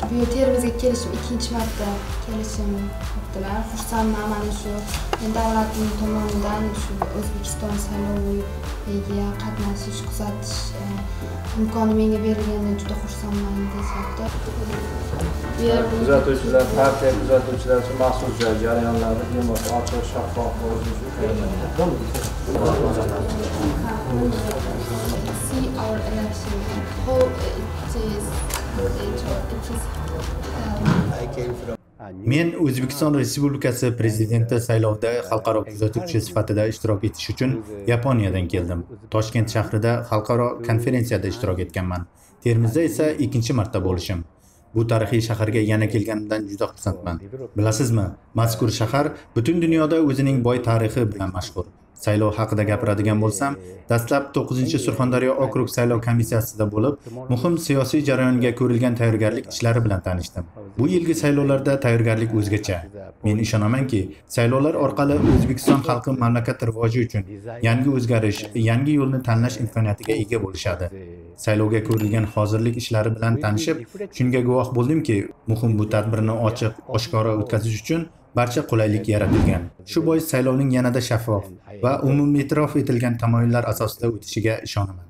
Termizga kelishim ikkinchi marta kelishim qilibdilar. Xursandman mana shu davlatim tomonidan shu O'zbekiston sayloviga qatnashish, kuzatish e, imkoni menga berilganidan juda xursandman yerda Kuzatuvchilar, partiya kuzatuvchilari uchun maxsus joy jarayonlarni bemalol ochiq, shaffof see our election how it is men o'zbekiston respublikasi prezidenti saylovida xalqaro kuzatuvchi sifatida ishtirok etish uchun yaponiyadan keldim. Toshkent shahrida xalqaro konferensiyada ishtirok etganman. Termizda esa ikkinchi marta bo'lishim. Bu tarixiy shaharga yana kelganimdan juda xursandman. Bilasizmi mazkur shahar butun dunyoda o'zining boy tarixi bilan mashhur. Saylov haqida gapiradigan bo'lsam dastlab 9 surxondaryo okrug saylov komissiyasida bo'lib muhim siyosiy jarayonga ko'rilgan tayyorgarlik ishlari bilan tanishdim. Bu yilgi saylovlarda tayyorgarlik o'zgacha. Men ishonamanki saylovlar orqali o'zbekiston xalqi mamlakat rivoji uchun yangi o'zgarish yangi yo'lni tanlash imkoniyatiga ega bo'lishadi. Saylovga ko'rilgan hozirlik ishlari bilan tanishib shunga guvoh bo'ldimki muhim bu tadbirni ochiq oshkora o'tkazish uchun barcha qulaylik yaratilgan. Shu bois saylovning yanada shaffof va umumiy e'tirof etilgan tamoyillar asosida o'tishiga ishonaman.